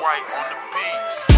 White on the beat.